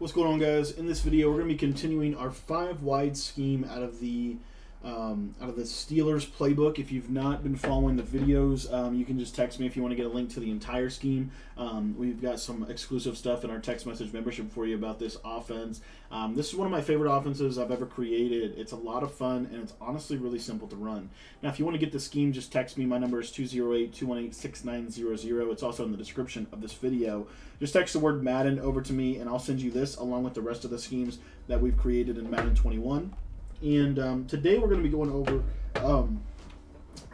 What's going on, guys? In this video, we're going to be continuing our five wide scheme out of the um, out of the Steelers playbook. If you've not been following the videos, um, you can just text me if you want to get a link to the entire scheme. Um, we've got some exclusive stuff in our text message membership for you about this offense. Um, this is one of my favorite offenses I've ever created. It's a lot of fun, and it's honestly really simple to run. Now, if you want to get the scheme, just text me. My number is 208-218-6900. It's also in the description of this video. Just text the word Madden over to me, and I'll send you this along with the rest of the schemes that we've created in Madden 21. And um, today we're going to be going over. Um,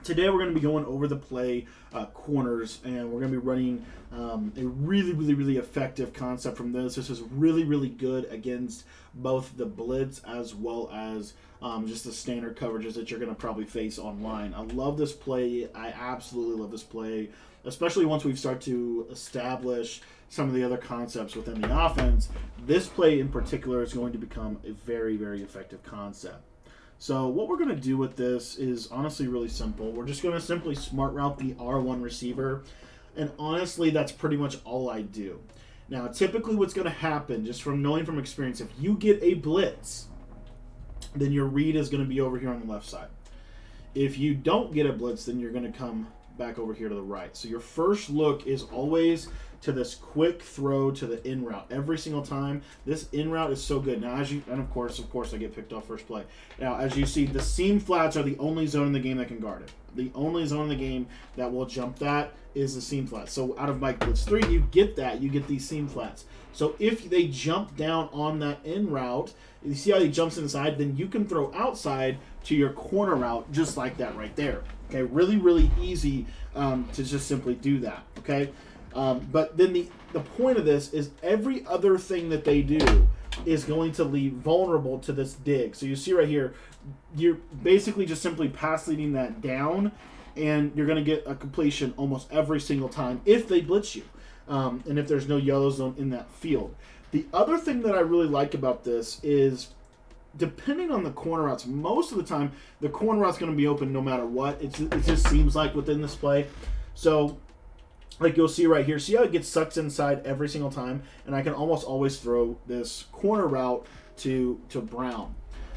today we're going to be going over the play uh, corners, and we're going to be running um, a really, really, really effective concept from this. This is really, really good against both the blitz as well as um, just the standard coverages that you're going to probably face online. I love this play. I absolutely love this play, especially once we start to establish some of the other concepts within the offense. This play in particular is going to become a very, very effective concept. So what we're going to do with this is honestly really simple. We're just going to simply smart route the R1 receiver. And honestly, that's pretty much all I do. Now, typically what's going to happen, just from knowing from experience, if you get a blitz, then your read is going to be over here on the left side. If you don't get a blitz, then you're going to come back over here to the right. So your first look is always to this quick throw to the in route every single time. This in route is so good. Now, as you, and of course, of course, I get picked off first play. Now, as you see, the seam flats are the only zone in the game that can guard it. The only zone in the game that will jump that is the seam flats. So out of Mike Blitz 3, you get that. You get these seam flats. So if they jump down on that in route, you see how he jumps inside, then you can throw outside to your corner route just like that right there. Okay, really, really easy um, to just simply do that. Okay, um, but then the the point of this is every other thing that they do is going to leave vulnerable to this dig. So you see right here, you're basically just simply pass leading that down, and you're going to get a completion almost every single time if they blitz you, um, and if there's no yellow zone in that field. The other thing that I really like about this is depending on the corner routes, most of the time the corner route's going to be open no matter what. It's, it just seems like within this play. So, like you'll see right here, see how it gets sucked inside every single time, and I can almost always throw this corner route to to Brown.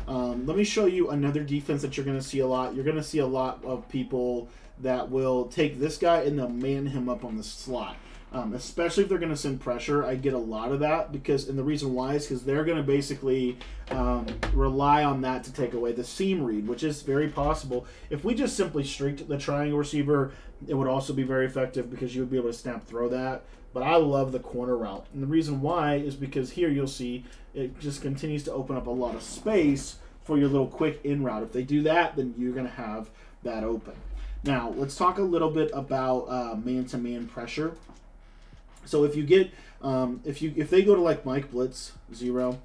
Um, let me show you another defense that you're going to see a lot. You're going to see a lot of people that will take this guy and they'll man him up on the slot um, especially if they're going to send pressure. I get a lot of that because, and the reason why is because they're going to basically um, rely on that to take away the seam read, which is very possible. If we just simply streaked the triangle receiver, it would also be very effective because you would be able to snap throw that. But I love the corner route, and the reason why is because here you'll see it just continues to open up a lot of space for your little quick in route. If they do that, then you're going to have that open. Now, let's talk a little bit about man to man pressure. So if you get um, if you if they go to like Mike Blitz zero,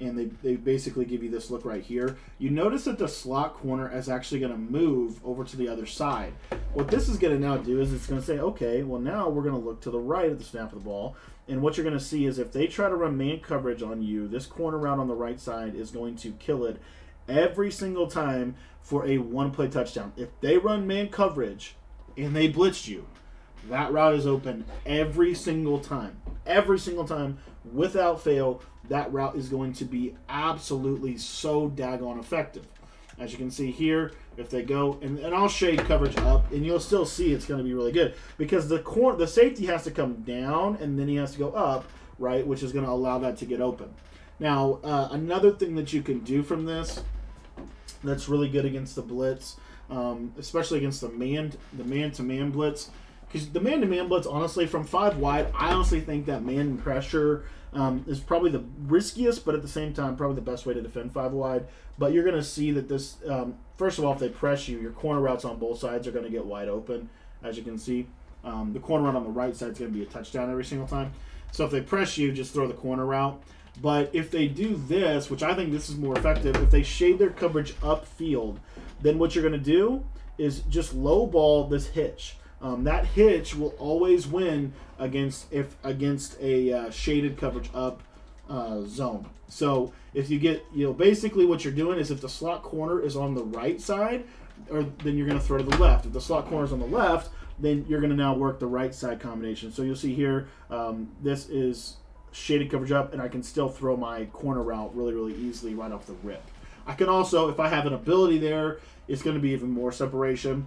and they, they basically give you this look right here, you notice that the slot corner is actually going to move over to the other side. What this is going to now do is it's going to say, okay, well now we're going to look to the right at the snap of the ball, and what you're going to see is if they try to run man coverage on you, this corner route on the right side is going to kill it every single time for a one-play touchdown. If they run man coverage and they blitz you, that route is open every single time. Every single time, without fail, that route is going to be absolutely so daggone effective. As you can see here, if they go, and, and I'll shade coverage up, and you'll still see it's going to be really good. Because the core, the safety has to come down, and then he has to go up, right, which is going to allow that to get open. Now, uh, another thing that you can do from this that's really good against the blitz, um, especially against the man the man to man blitz, because the man-to-man blitz, honestly, from five wide, I honestly think that man pressure um, is probably the riskiest, but at the same time, probably the best way to defend five wide. But you're going to see that this, um, first of all, if they press you, your corner routes on both sides are going to get wide open, as you can see. Um, the corner route on the right side is going to be a touchdown every single time. So if they press you, just throw the corner route. But if they do this, which I think this is more effective, if they shade their coverage upfield, then what you're going to do is just low ball this hitch. Um, that hitch will always win against if against a uh, shaded coverage up uh, zone. So if you get you know basically what you're doing is if the slot corner is on the right side, or then you're going to throw to the left. If the slot corner is on the left, then you're going to now work the right side combination. So you'll see here, um, this is shaded coverage up, and I can still throw my corner route really, really easily right off the rip. I can also, if I have an ability there, it's going to be even more separation.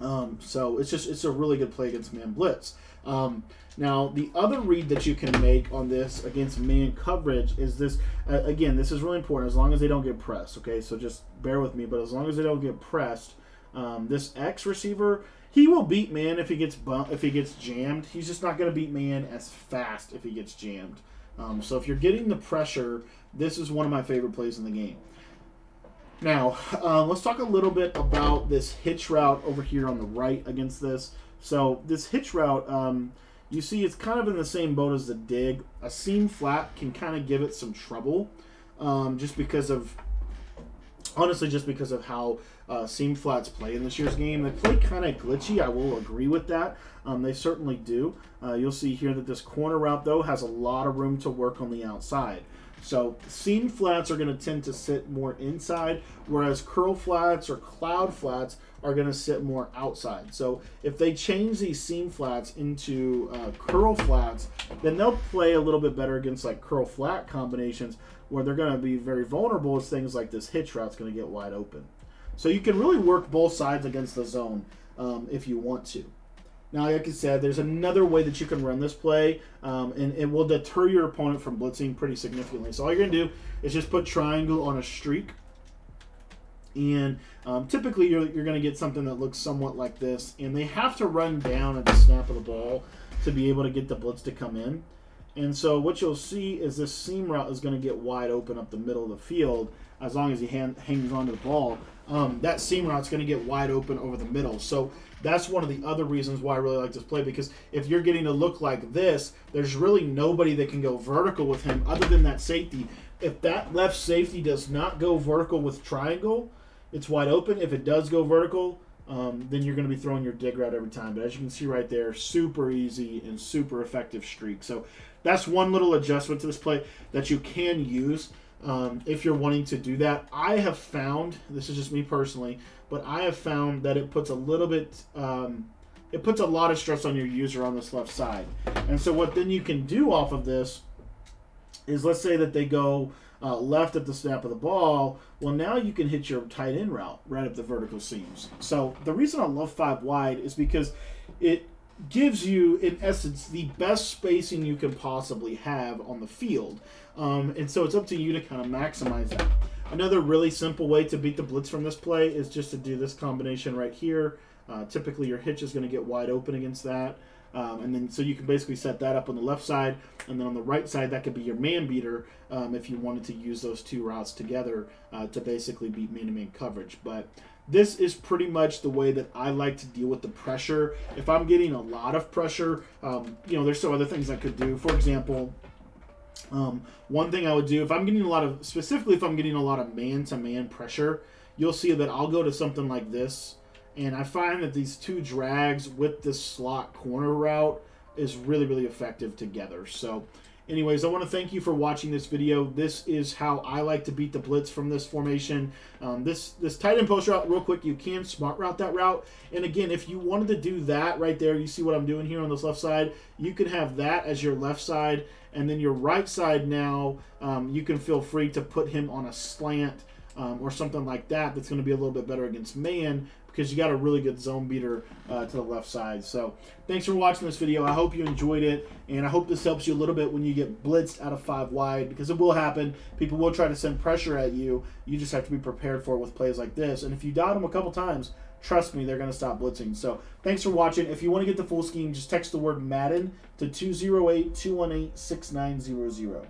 Um, so it's just it's a really good play against man blitz. Um, now the other read that you can make on this against man coverage is this. Uh, again, this is really important as long as they don't get pressed. Okay, so just bear with me. But as long as they don't get pressed, um, this X receiver he will beat man if he gets bump, if he gets jammed. He's just not going to beat man as fast if he gets jammed. Um, so if you're getting the pressure, this is one of my favorite plays in the game. Now, um, let's talk a little bit about this hitch route over here on the right against this. So this hitch route, um, you see it's kind of in the same boat as the dig. A seam flat can kind of give it some trouble um, just because of, honestly, just because of how uh, seam flats play in this year's game. They play kind of glitchy, I will agree with that. Um, they certainly do. Uh, you'll see here that this corner route, though, has a lot of room to work on the outside. So seam flats are going to tend to sit more inside, whereas curl flats or cloud flats are going to sit more outside. So if they change these seam flats into uh, curl flats, then they'll play a little bit better against like curl flat combinations where they're going to be very vulnerable as things like this hitch route's going to get wide open. So you can really work both sides against the zone um, if you want to. Now, like I said, there's another way that you can run this play, um, and it will deter your opponent from blitzing pretty significantly. So all you're going to do is just put triangle on a streak, and um, typically you're, you're going to get something that looks somewhat like this, and they have to run down at the snap of the ball to be able to get the blitz to come in. And so what you'll see is this seam route is going to get wide open up the middle of the field as long as he hand, hangs onto the ball. Um, that seam route's going to get wide open over the middle. So that's one of the other reasons why I really like this play because if you're getting to look like this, there's really nobody that can go vertical with him other than that safety. If that left safety does not go vertical with triangle, it's wide open. If it does go vertical, um, then you're going to be throwing your dig route every time. But as you can see right there, super easy and super effective streak. So that's one little adjustment to this play that you can use um, if you're wanting to do that. I have found, this is just me personally, but I have found that it puts a little bit, um, it puts a lot of stress on your user on this left side. And so what then you can do off of this is let's say that they go uh, left at the snap of the ball. Well, now you can hit your tight end route right up the vertical seams. So the reason I love five wide is because it gives you, in essence, the best spacing you can possibly have on the field. Um, and so it's up to you to kind of maximize that. Another really simple way to beat the blitz from this play is just to do this combination right here. Uh, typically, your hitch is going to get wide open against that. Um, and then so you can basically set that up on the left side, and then on the right side that could be your man beater um, if you wanted to use those two routes together uh, to basically beat man-to-man coverage. But this is pretty much the way that I like to deal with the pressure. If I'm getting a lot of pressure, um, you know, there's some other things I could do. For example, um, one thing I would do if I'm getting a lot of, specifically if I'm getting a lot of man-to-man pressure, you'll see that I'll go to something like this, and I find that these two drags with this slot corner route is really, really effective together. So anyways, I want to thank you for watching this video. This is how I like to beat the blitz from this formation. Um, this this tight end post route, real quick, you can smart route that route. And again, if you wanted to do that right there, you see what I'm doing here on this left side, you can have that as your left side. And then your right side now, um, you can feel free to put him on a slant um, or something like that that's going to be a little bit better against man because you got a really good zone beater uh, to the left side. So thanks for watching this video. I hope you enjoyed it, and I hope this helps you a little bit when you get blitzed out of five wide because it will happen. People will try to send pressure at you. You just have to be prepared for it with plays like this. And if you dot them a couple times, trust me, they're going to stop blitzing. So thanks for watching. If you want to get the full scheme, just text the word Madden to 208 218 6900.